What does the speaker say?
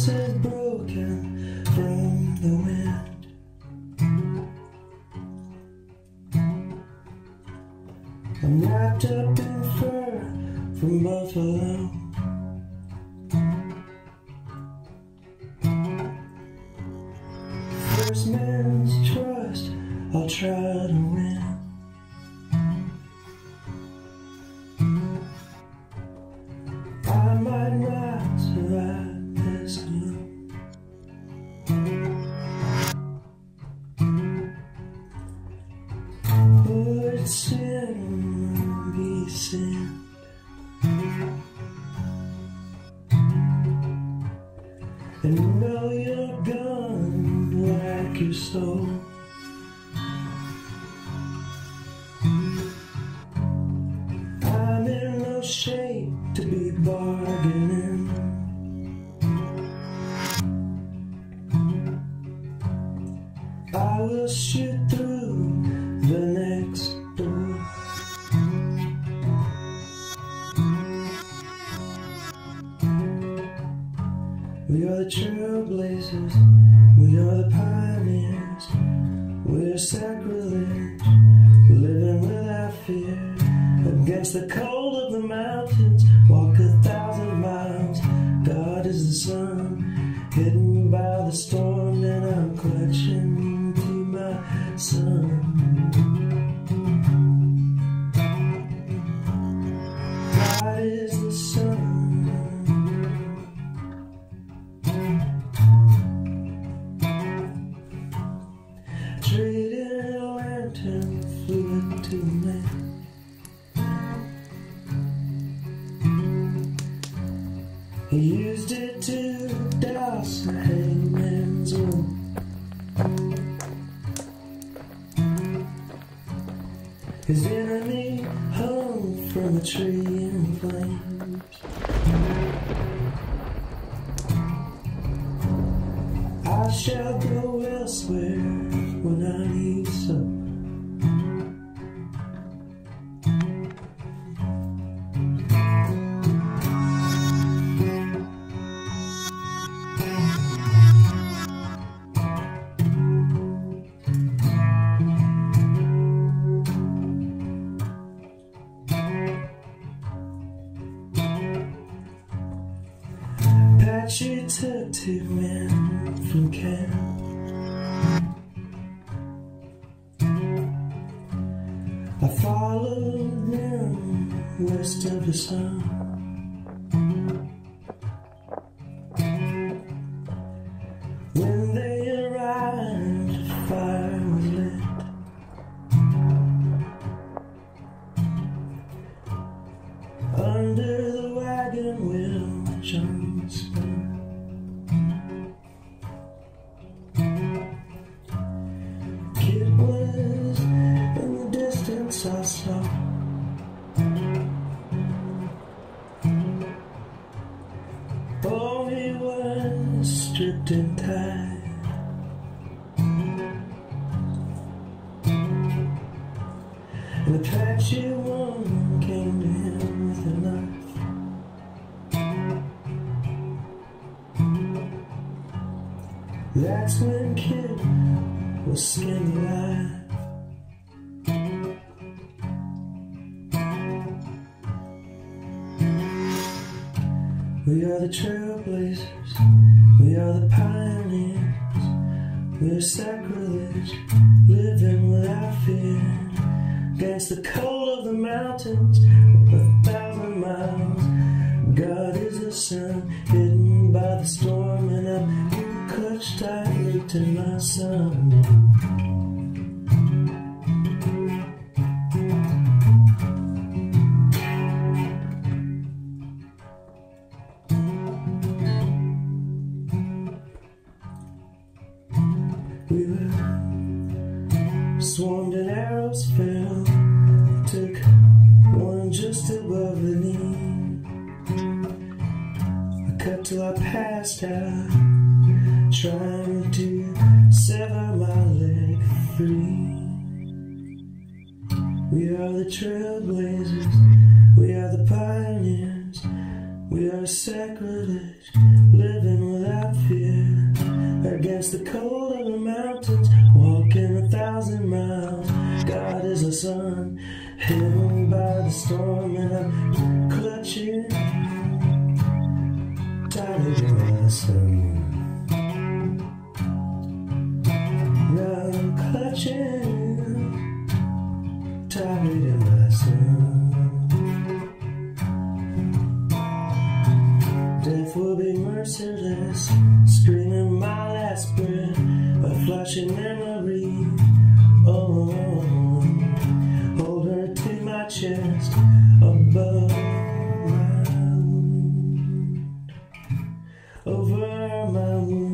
pieces broken from the wind. I'm wrapped up in fur from buffalo. First man's trust, I'll try And know you're gone like your soul. The trailblazers, we are the pioneers. We're sacrilege, living without fear. Against the cold of the mountains, walk a thousand miles. God is the sun, hidden by the storm, and I'm clutching to my son. He used it to douse a hangman's wound. His enemy hung from a tree in flames. I shall go elsewhere Apache took two men from camp. I followed them west of the sun. When they was stripped and the Apache one came to him with a knife. That's when Kit was skinned alive. We are the trailblazers, we are the pioneers. We're sacrilege, living without fear. Against the cold of the mountains, a thousand miles. God is the sun, hidden by the storm, and I'm clutched tightly to my son. Cut till I passed out, trying to sever my leg free. We are the trailblazers, we are the pioneers, we are sacrilege, living without fear. against the cold of the mountains, walking a thousand miles. God is a sun, hidden by the storm, and I'm clutching tighter than my son. Now clutching than my son. Death will be merciless, screaming my last breath, a flashing memory. over my wounds.